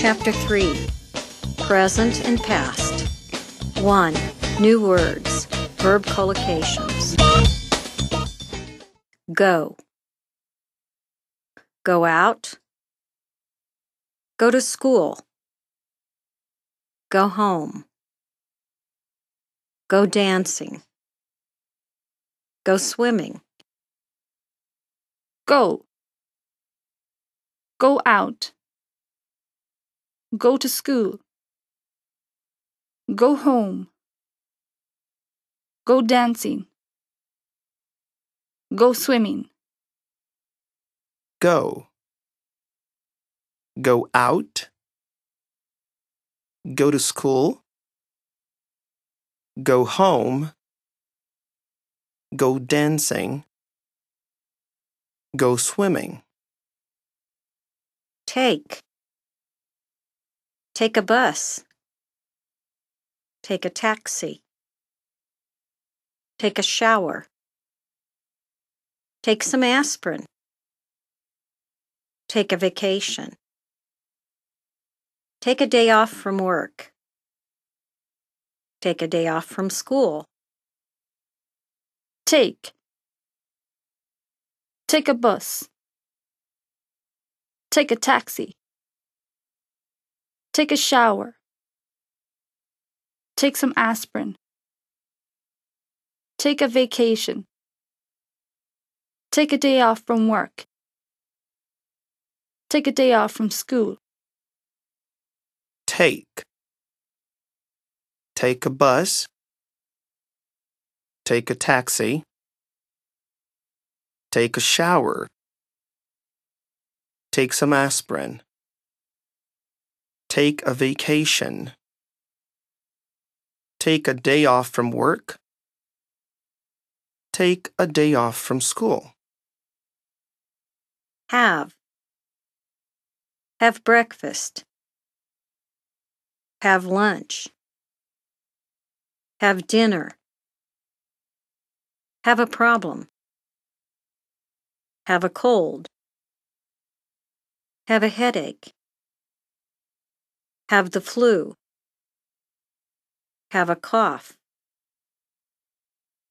Chapter 3 Present and Past 1. New words, verb collocations. Go. Go out. Go to school. Go home. Go dancing. Go swimming. Go. Go out. Go to school. Go home. Go dancing. Go swimming. Go. Go out. Go to school. Go home. Go dancing. Go swimming. Take. Take a bus. Take a taxi. Take a shower. Take some aspirin. Take a vacation. Take a day off from work. Take a day off from school. Take. Take a bus. Take a taxi. Take a shower. Take some aspirin. Take a vacation. Take a day off from work. Take a day off from school. Take. Take a bus. Take a taxi. Take a shower. Take some aspirin. Take a vacation. Take a day off from work. Take a day off from school. Have. Have breakfast. Have lunch. Have dinner. Have a problem. Have a cold. Have a headache. Have the flu. Have a cough.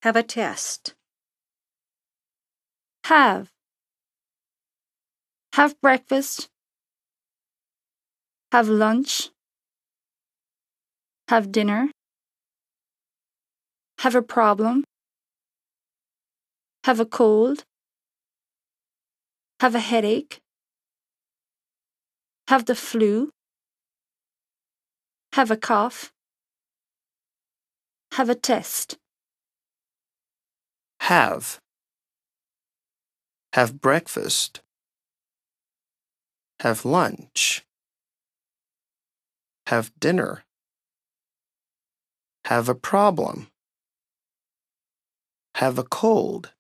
Have a test. Have. Have breakfast. Have lunch. Have dinner. Have a problem. Have a cold. Have a headache. Have the flu. Have a cough. Have a test. Have. Have breakfast. Have lunch. Have dinner. Have a problem. Have a cold.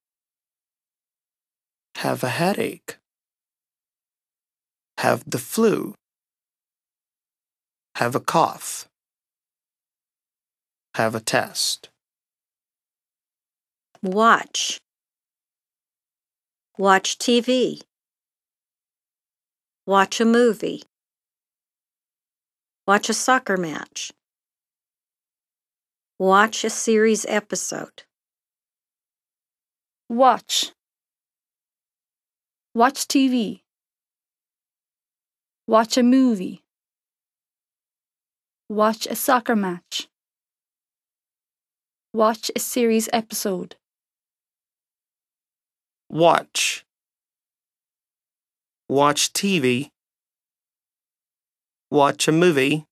Have a headache. Have the flu. Have a cough. Have a test. Watch. Watch TV. Watch a movie. Watch a soccer match. Watch a series episode. Watch. Watch TV. Watch a movie. Watch a soccer match. Watch a series episode. Watch. Watch TV. Watch a movie.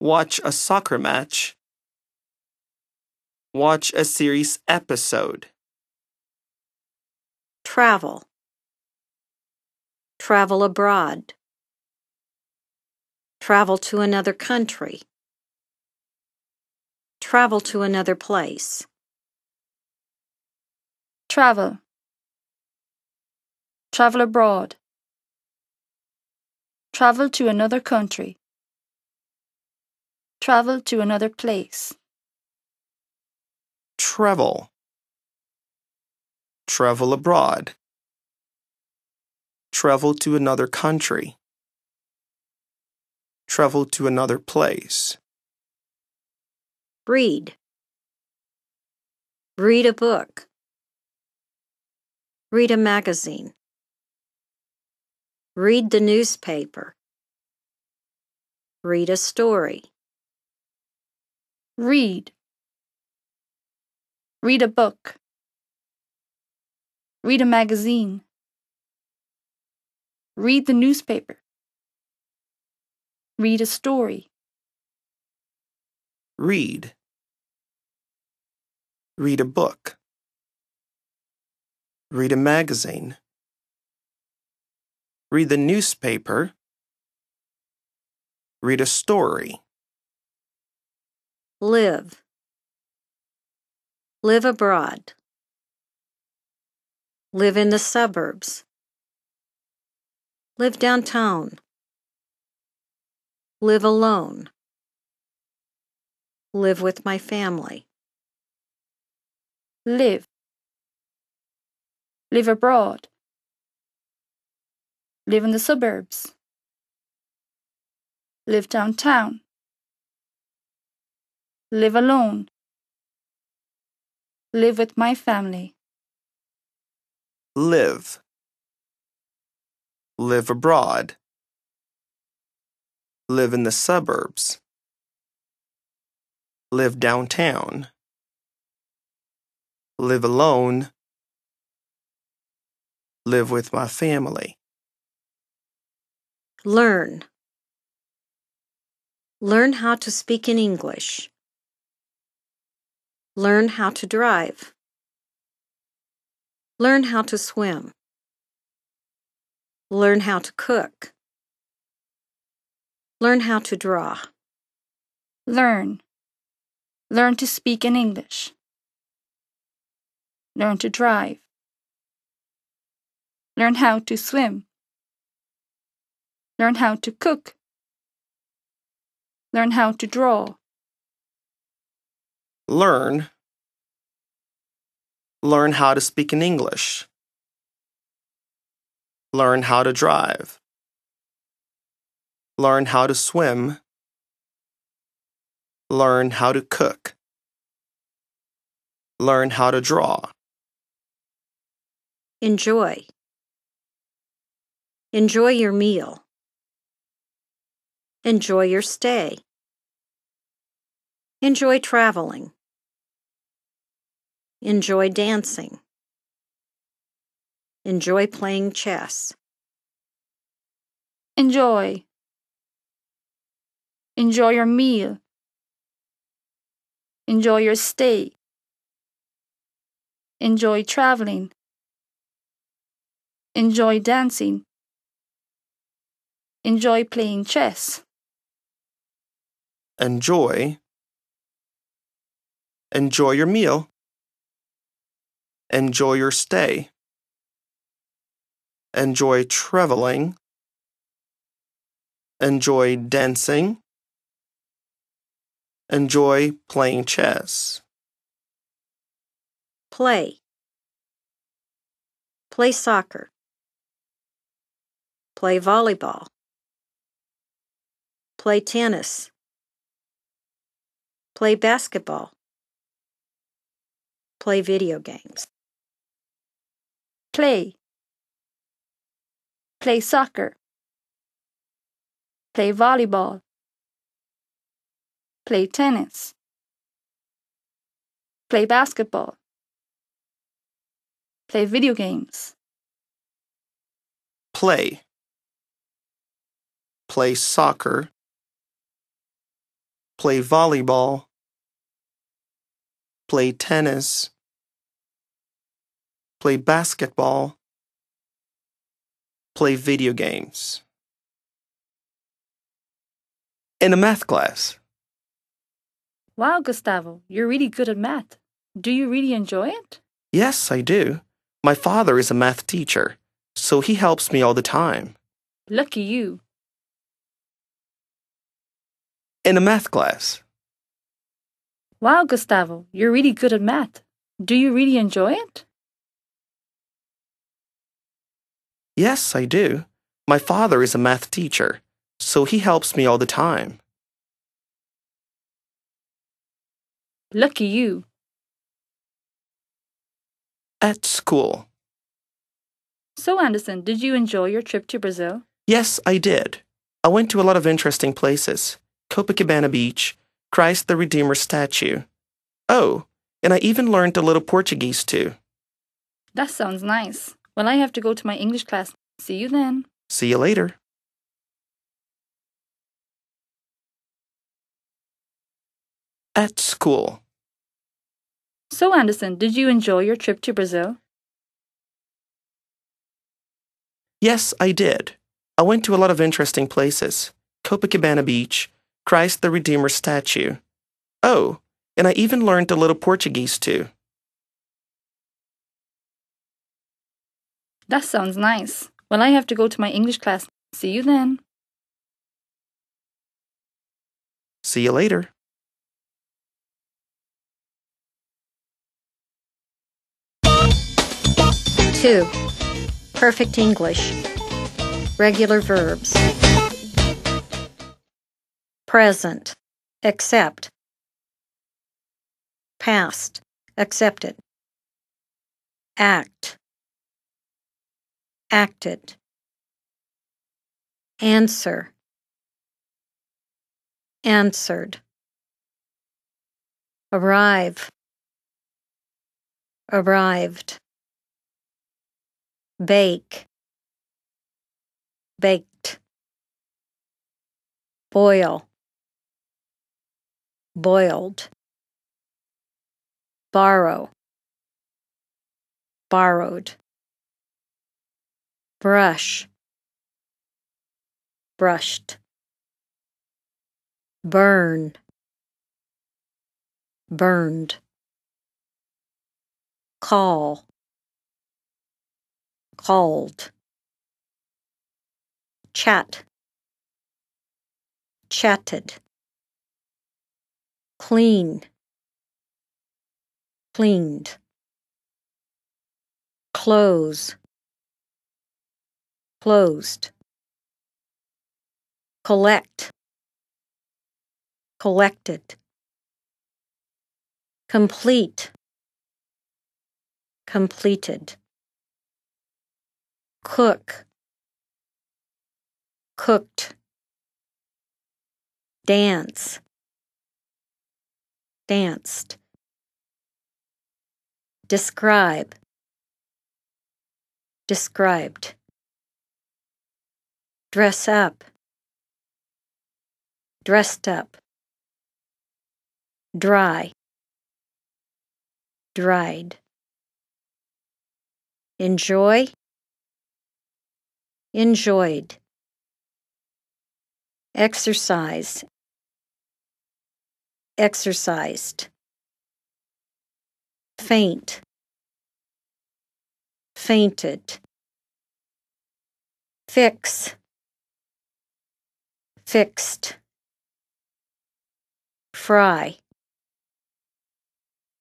Watch a soccer match. Watch a series episode. Travel. Travel abroad. Travel to another country. Travel to another place. Travel. Travel abroad. Travel to another country. Travel to another place. Travel. Travel abroad. Travel to another country. Travel to another place. Read. Read a book. Read a magazine. Read the newspaper. Read a story. Read. Read a book. Read a magazine. Read the newspaper. Read a story. Read. Read a book. Read a magazine. Read the newspaper. Read a story. Live. Live abroad. Live in the suburbs. Live downtown. Live alone. Live with my family. Live. Live abroad. Live in the suburbs. Live downtown. Live alone. Live with my family. Live. Live abroad. Live in the suburbs. Live downtown. Live alone. Live with my family. Learn. Learn how to speak in English. Learn how to drive. Learn how to swim. Learn how to cook. Learn how to draw. Learn. Learn to speak in English. Learn to drive. Learn how to swim. Learn how to cook. Learn how to draw. Learn. Learn how to speak in English. Learn how to drive. Learn how to swim. Learn how to cook. Learn how to draw. Enjoy. Enjoy your meal. Enjoy your stay. Enjoy traveling. Enjoy dancing. Enjoy playing chess. Enjoy. Enjoy your meal. Enjoy your stay. Enjoy traveling. Enjoy dancing. Enjoy playing chess. Enjoy. Enjoy your meal. Enjoy your stay. Enjoy traveling. Enjoy dancing. Enjoy playing chess. Play. Play soccer. Play volleyball. Play tennis. Play basketball. Play video games. Play. Play soccer. Play volleyball. Play tennis. Play basketball. Play video games. Play. Play soccer. Play volleyball. Play tennis. Play basketball. Play video games. In a math class. Wow, Gustavo, you're really good at math. Do you really enjoy it? Yes, I do. My father is a math teacher, so he helps me all the time. Lucky you. In a math class. Wow, Gustavo, you're really good at math. Do you really enjoy it? Yes, I do. My father is a math teacher, so he helps me all the time. Lucky you. At school. So, Anderson, did you enjoy your trip to Brazil? Yes, I did. I went to a lot of interesting places Copacabana Beach, Christ the Redeemer statue. Oh, and I even learned a little Portuguese too. That sounds nice. Well, I have to go to my English class. See you then. See you later. At school. So, Anderson, did you enjoy your trip to Brazil? Yes, I did. I went to a lot of interesting places Copacabana Beach, Christ the Redeemer statue. Oh, and I even learned a little Portuguese too. That sounds nice. Well, I have to go to my English class. See you then. See you later. Two. Perfect English. Regular verbs. Present. Accept. Past. Accepted. Act. Acted. Answer. Answered. Arrive. Arrived. Bake. Baked. Boil. Boiled. Borrow. Borrowed. Brush. Brushed. Burn. Burned. Call. Called. Chat. Chatted. Clean. Cleaned. Close. Closed. Collect. Collected. Complete. Completed. Cook. Cooked. Dance. Danced. Describe. Described. Dress up. Dressed up. Dry. Dried. Enjoy. Enjoyed. Exercise. Exercised. Faint. Fainted. Fix. Fixed. Fry.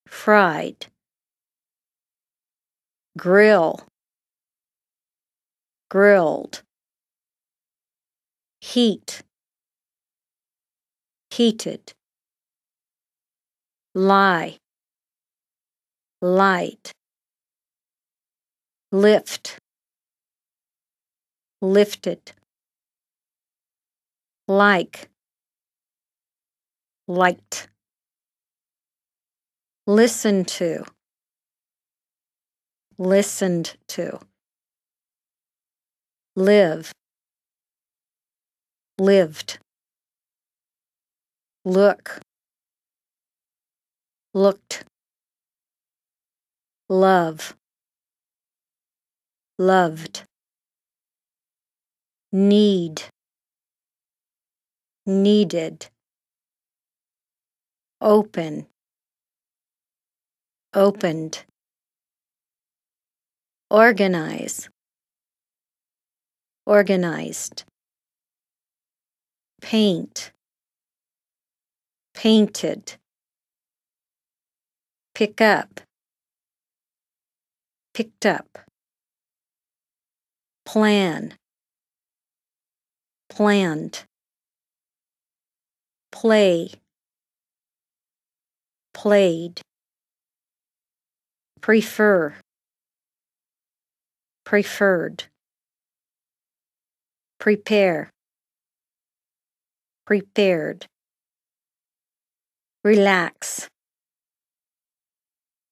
Fried. Grill. Grilled. Heat. Heated. Lie. Light. Lift. Lifted. Like. Liked. Listen to. Listened to. Live. Lived. Look. Looked. Love. Loved. Need. Needed. Open. Opened. Organize. Organized. Paint. Painted. Pick up. Picked up. Plan. Planned. play, played, prefer, preferred, prepare, prepared, relax,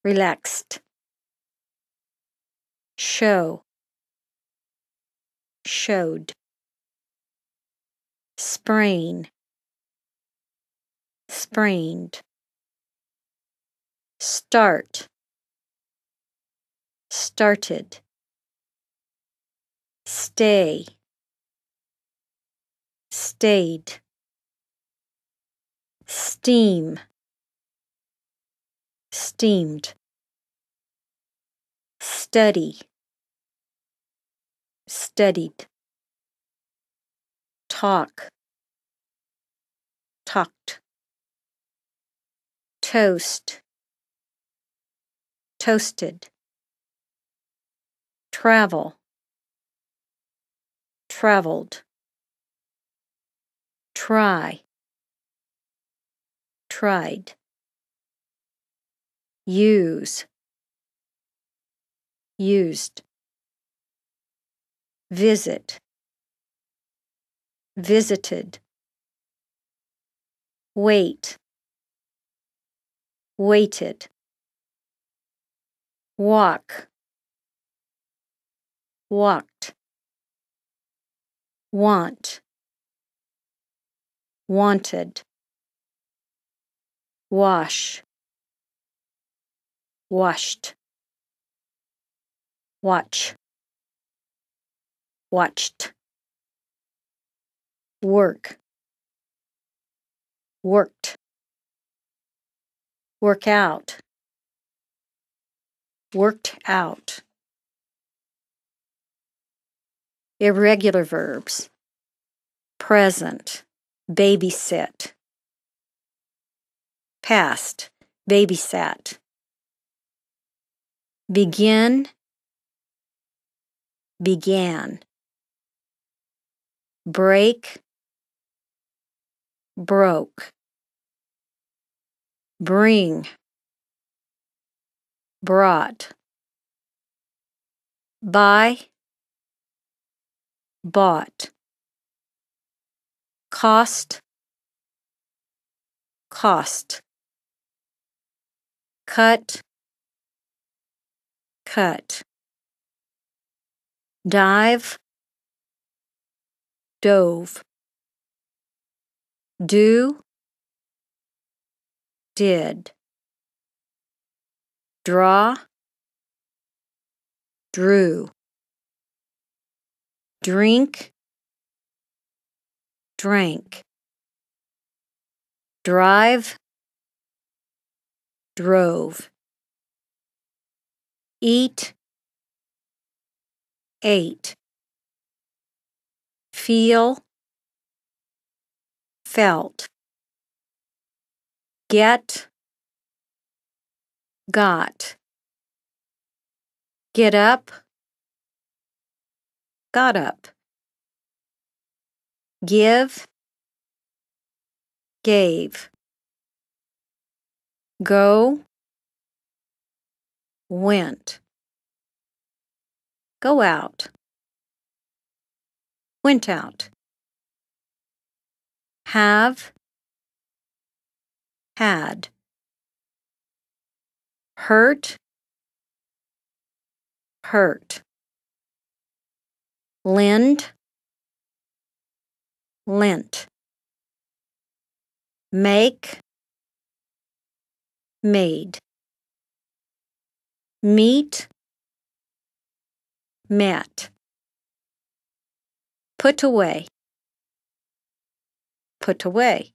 relaxed, show, showed, sprain, sprained, start, started, stay, stayed, steam, steamed, study, studied, talk, talked, toast, toasted, travel, traveled, try, tried, use, used, visit, visited, wait, waited, walk, walked, want, wanted, wash, washed, watch, watched, work, worked, work out, worked out. Irregular verbs. Present, babysit. Past, babysat. Begin, began. Break, broke. Bring, brought. Buy, bought. Cost, cost. Cut, cut. Dive, dove. Do, did. Draw, drew. Drink, drank. Drive, drove. Eat, ate. Feel, felt. Get, got. Get up, got up. Give, gave. Go, went. Go out, went out. Have, had. Hurt, hurt. Lend, lent. Make, made. Meet, met. Put away, put away.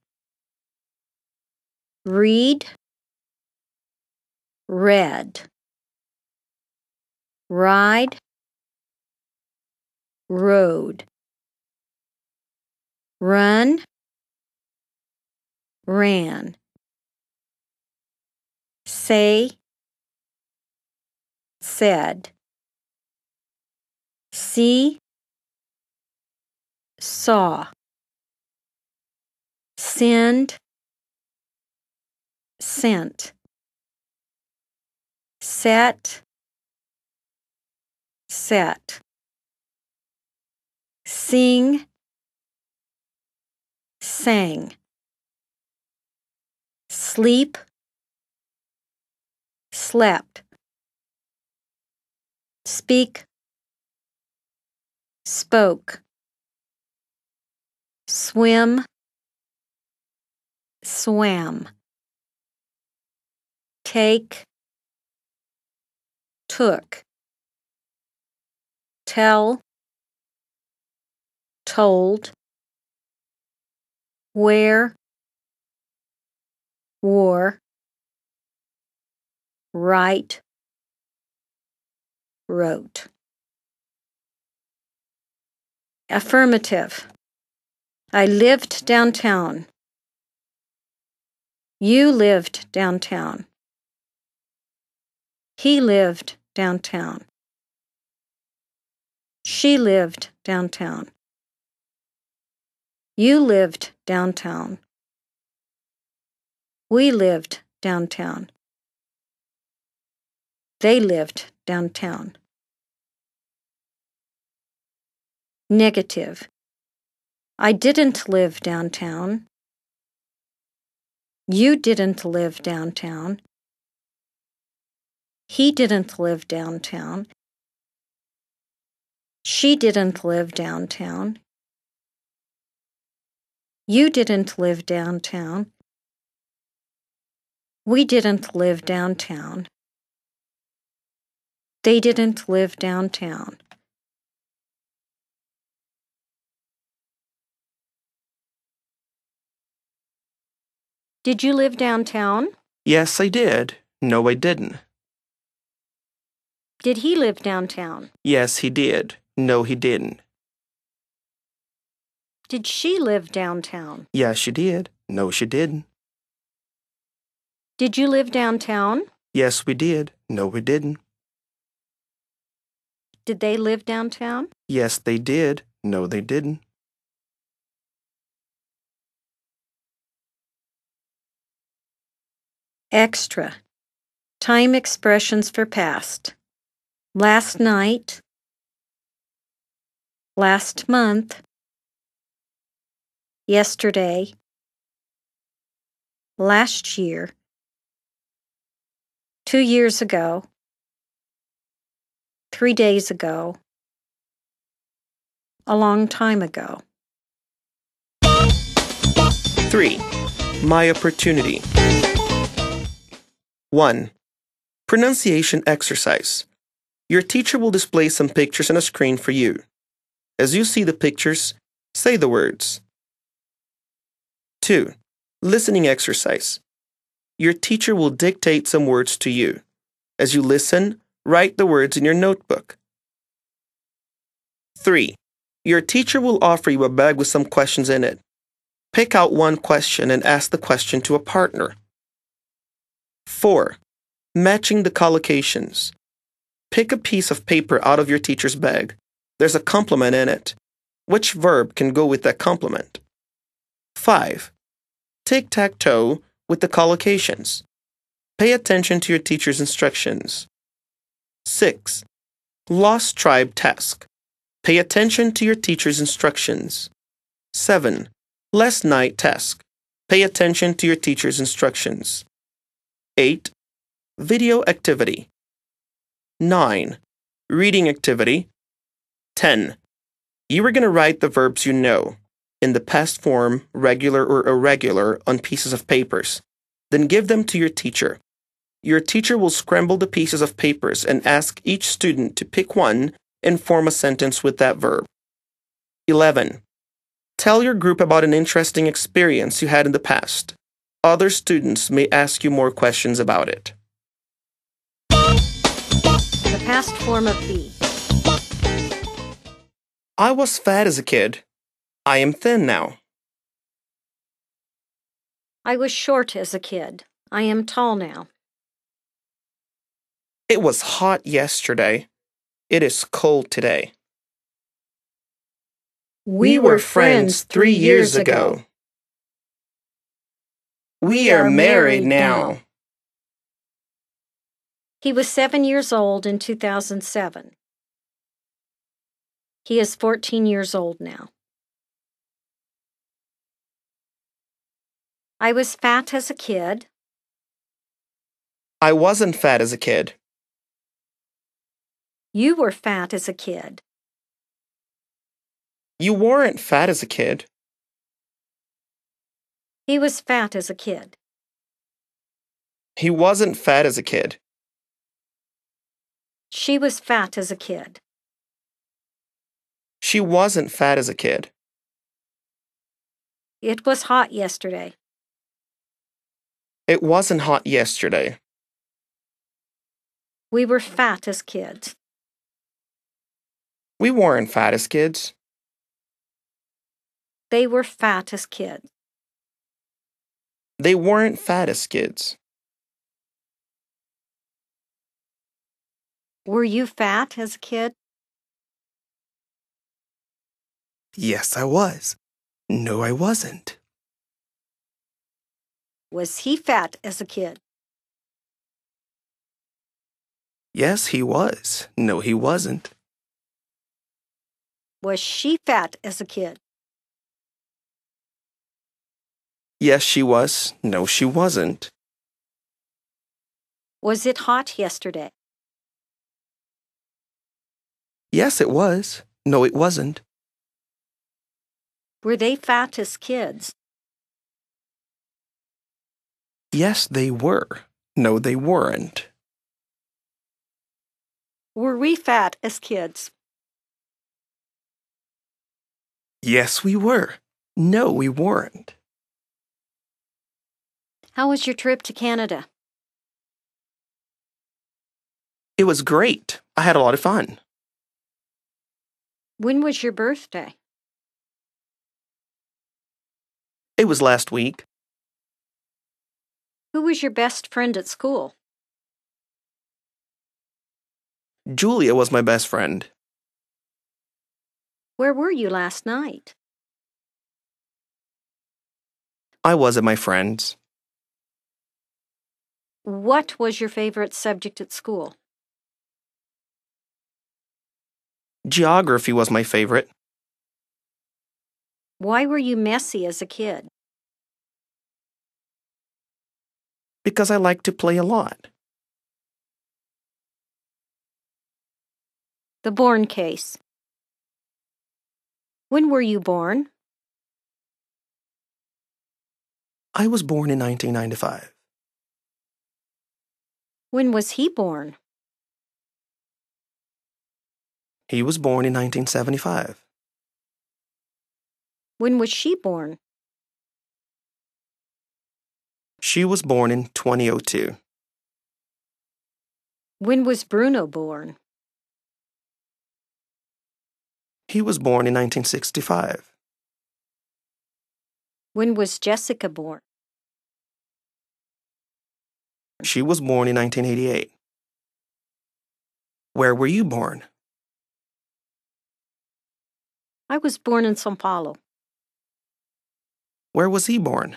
Read, read. Ride, rode. Run, ran. Say, said. See, saw. send, sent, set, set, sing, sang, sleep, slept, speak, spoke, swim, swam, take, took, tell, told, wear, wore, write, wrote. Affirmative. I lived downtown. You lived downtown. He lived downtown. She lived downtown. You lived downtown. We lived downtown. They lived downtown. Negative. I didn't live downtown. You didn't live downtown. He didn't live downtown. She didn't live downtown. You didn't live downtown. We didn't live downtown. They didn't live downtown. Did you live downtown? Yes, I did. No, I didn't. Did he live downtown? Yes, he did. No, he didn't. Did she live downtown? Yes, she did. No, she didn't. Did you live downtown? Yes, we did. No, we didn't. Did they live downtown? Yes, they did. No, they didn't. Extra. Time expressions for past. Last night. Last month. Yesterday. Last year. Two years ago. Three days ago. A long time ago. 3. My opportunity. 1. Pronunciation exercise. Your teacher will display some pictures on a screen for you. As you see the pictures, say the words. 2. Listening exercise. Your teacher will dictate some words to you. As you listen, write the words in your notebook. 3. Your teacher will offer you a bag with some questions in it. Pick out one question and ask the question to a partner. 4. Matching the collocations. Pick a piece of paper out of your teacher's bag. There's a complement in it. Which verb can go with that complement? 5. Tic tac toe with the collocations. Pay attention to your teacher's instructions. 6. Lost tribe task. Pay attention to your teacher's instructions. 7. Last night task. Pay attention to your teacher's instructions. 8. Video activity. 9. Reading activity. 10. You are going to write the verbs you know in the past form, regular or irregular, on pieces of papers. Then give them to your teacher. Your teacher will scramble the pieces of papers and ask each student to pick one and form a sentence with that verb. 11. Tell your group about an interesting experience you had in the past. Other students may ask you more questions about it. The past form of be. I was fat as a kid. I am thin now. I was short as a kid. I am tall now. It was hot yesterday. It is cold today. We were friends three years ago. We are married now. He was seven years old in 2007. He is 14 years old now. I was fat as a kid. I wasn't fat as a kid. You were fat as a kid. You weren't fat as a kid. He was fat as a kid. He wasn't fat as a kid. She was fat as a kid. She wasn't fat as a kid. It was hot yesterday. It wasn't hot yesterday. We were fat as kids. We weren't fat as kids. They were fat as kids. They weren't fat as kids. Were you fat as a kid? Yes, I was. No, I wasn't. Was he fat as a kid? Yes, he was. No, he wasn't. Was she fat as a kid? Yes, she was. No, she wasn't. Was it hot yesterday? Yes, it was. No, it wasn't. Were they fat as kids? Yes, they were. No, they weren't. Were we fat as kids? Yes, we were. No, we weren't. How was your trip to Canada? It was great. I had a lot of fun. When was your birthday? It was last week. Who was your best friend at school? Julia was my best friend. Where were you last night? I was at my friend's. What was your favorite subject at school? Geography was my favorite. Why were you messy as a kid? Because I like to play a lot. The Born Case. When were you born? I was born in 1995. When was he born? He was born in 1975. When was she born? She was born in 2002. When was Bruno born? He was born in 1965. When was Jessica born? She was born in 1988. Where were you born? I was born in Sao Paulo. Where was he born?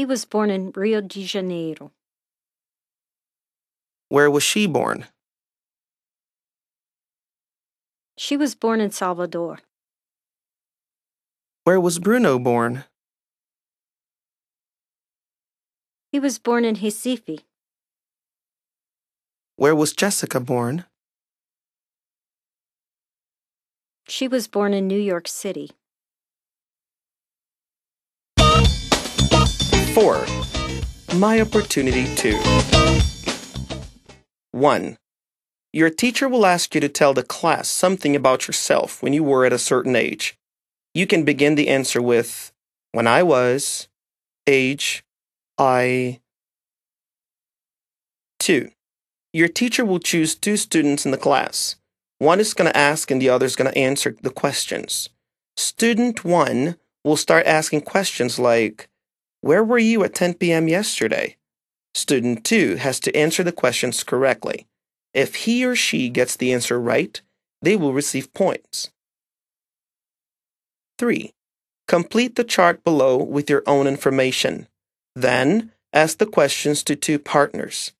He was born in Rio de Janeiro. Where was she born? She was born in Salvador. Where was Bruno born? He was born in Recife. Where was Jessica born? She was born in New York City. 4. My opportunity to. 1. Your teacher will ask you to tell the class something about yourself when you were at a certain age. You can begin the answer with when I was, age, I. 2. Your teacher will choose two students in the class. One is going to ask and the other is going to answer the questions. Student 1 will start asking questions like, Where were you at 10 p.m. yesterday? Student 2 has to answer the questions correctly. If he or she gets the answer right, they will receive points. 3. Complete the chart below with your own information. Then, ask the questions to two partners.